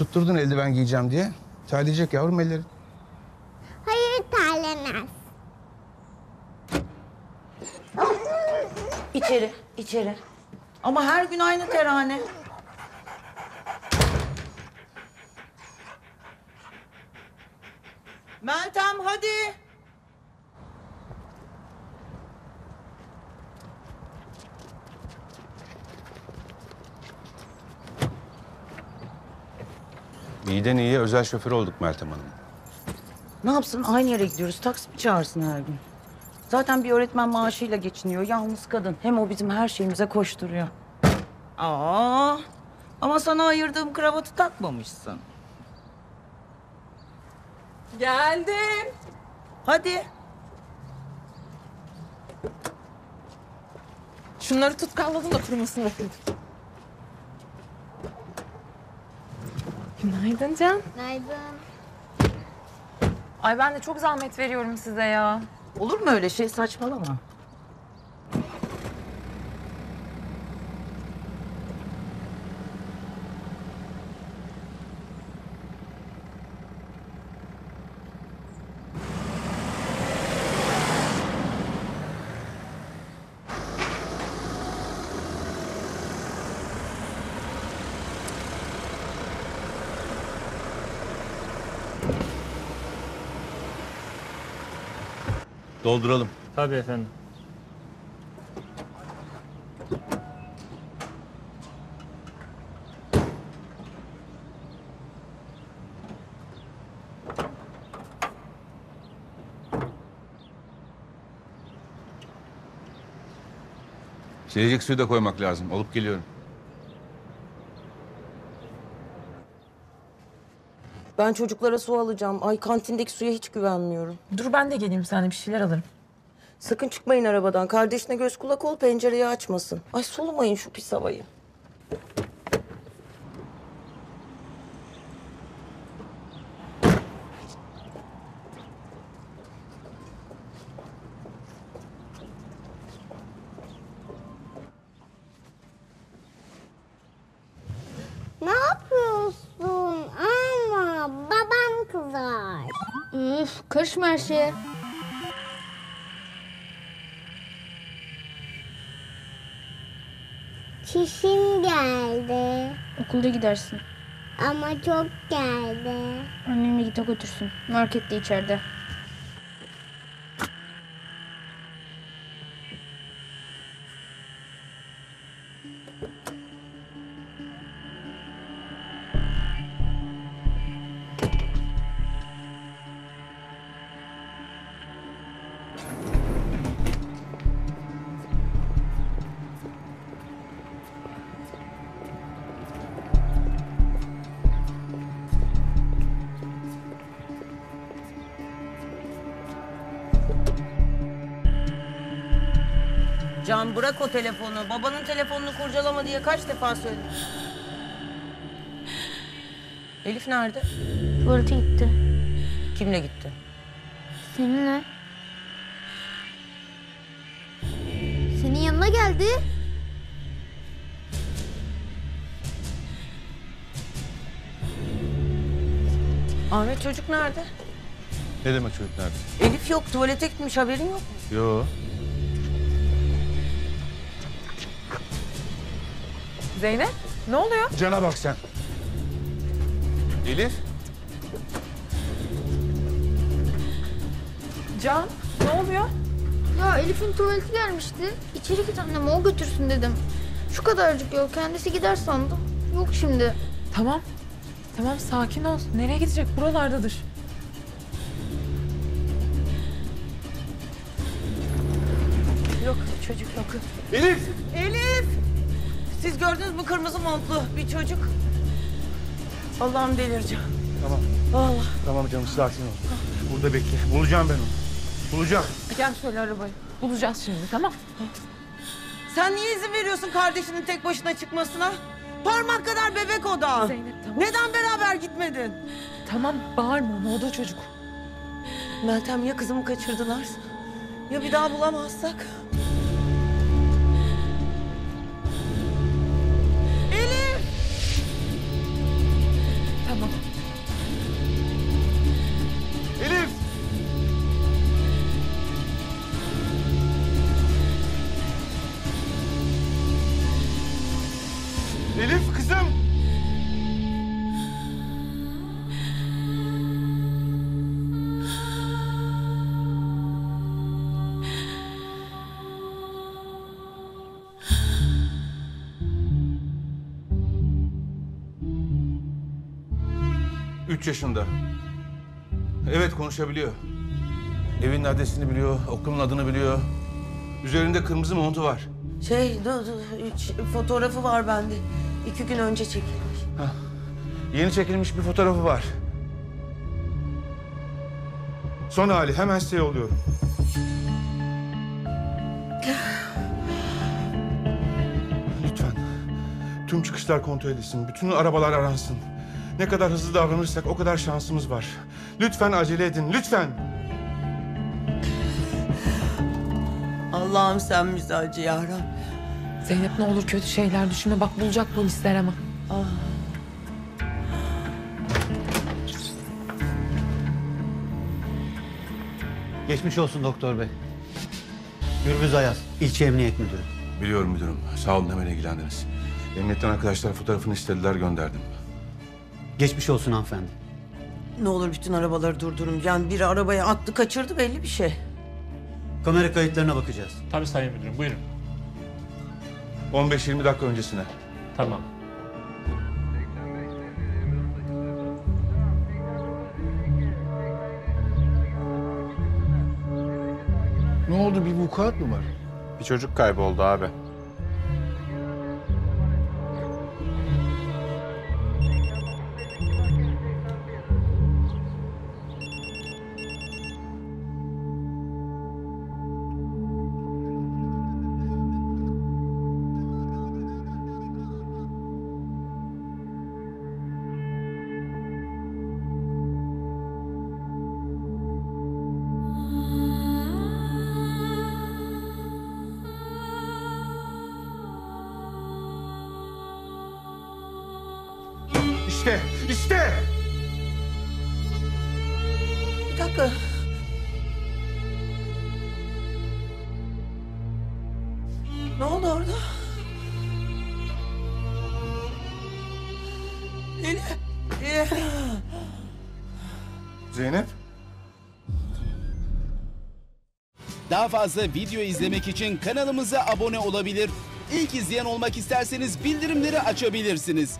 Tutturdun eldiven giyeceğim diye. Terleyecek yavrum elleri. Hayır terlemez. İçeri, içeri. Ama her gün aynı terane. Meltem hadi. İyiden iyiye özel şoför olduk Meltem Hanım. Ne yapsın aynı yere gidiyoruz. Taksi mi çağırsın her gün? Zaten bir öğretmen maaşıyla geçiniyor. Yalnız kadın. Hem o bizim her şeyimize koşturuyor. Aa, ama sana ayırdığım kravatı takmamışsın. Geldim. Hadi. Şunları tutkalladım da kurumasın bakayım. Günaydın Can. Günaydın. Ay ben de çok zahmet veriyorum size ya. Olur mu öyle şey saçmalama. Dolduralım. Tabii efendim. Silecek suyu da koymak lazım. Alıp geliyorum. Ben çocuklara su alacağım. Ay kantindeki suya hiç güvenmiyorum. Dur ben de geleyim sana bir şeyler alırım. Sakın çıkmayın arabadan. Kardeşine göz kulak ol pencereyi açmasın. Ay solumayın şu pis havayı. Karışma her şeye. Çişim geldi. Okulda gidersin. Ama çok geldi. Annemle git o götürsün. Markette içeride. Can bırak o telefonu. Babanın telefonunu kurcalama diye kaç defa söyledim. Elif nerede? Tuvalete gitti. Kimle gitti? Seninle. Senin yanına geldi. Ahmet çocuk nerede? Ne demek çocuk nerede? Elif yok. Tuvalete gitmiş. Haberin yok mu? Yo. Zeynep ne oluyor? Cana bak sen. Elif. Can ne oluyor? Ya Elif'in tuvaleti gelmişti. İçeri git anneme o götürsün dedim. Şu kadarcık yol kendisi gider sandım. Yok şimdi. Tamam. Tamam sakin ol. Nereye gidecek? Buralardadır. Yok çocuk yok. Elif. Elif! Siz gördünüz mü kırmızı montlu bir çocuk? Allah'ım delireceğim. Tamam. Vallahi. Tamam canım sakin ol. Burada bekle. Bulacağım ben onu. Bulacağım. Gel şöyle arabayı. Bulacağız şimdi tamam. Sen niye izin veriyorsun kardeşinin tek başına çıkmasına? Parmak kadar bebek o da. Zeynep tamam. Neden beraber gitmedin? Tamam bağırma ne oldu çocuk? Meltem ya kızımı kaçırdılar? Ya bir daha bulamazsak? Üç yaşında. Evet konuşabiliyor. Evin adresini biliyor, okulun adını biliyor. Üzerinde kırmızı montu var. Şey, üç, fotoğrafı var bende. İki gün önce çekilmiş. Yeni çekilmiş bir fotoğrafı var. Son hali hemen size yolluyorum. Lütfen. Tüm çıkışlar kontrol edilsin. Bütün arabalar aransın. Ne kadar hızlı davranırsak o kadar şansımız var. Lütfen acele edin. Lütfen. Allah'ım sen müsaade ya Rabbim. Zeynep ne olur kötü şeyler düşünme. Bak bulacak polisler ama. Geçmiş olsun doktor bey. Gürbüz Ayaz, ilçe emniyet müdürü. Biliyorum müdürüm. Sağ olun hemen ilgilendiniz. Emniyetten arkadaşlar fotoğrafını istediler gönderdim. Geçmiş olsun hanımefendi. Ne olur bütün arabaları durdurun. Yani biri arabaya attı kaçırdı belli bir şey. Kamera kayıtlarına bakacağız. Tabii Sayın Müdürüm buyurun. 15-20 dakika öncesine. Tamam. Ne oldu? Bir vukuat mı var? Bir çocuk kayboldu abi. İşte, işte! Bir dakika. Ne oldu orada? Elif. Elif. Zeynep? Daha fazla video izlemek için kanalımıza abone olabilir. İlk izleyen olmak isterseniz bildirimleri açabilirsiniz.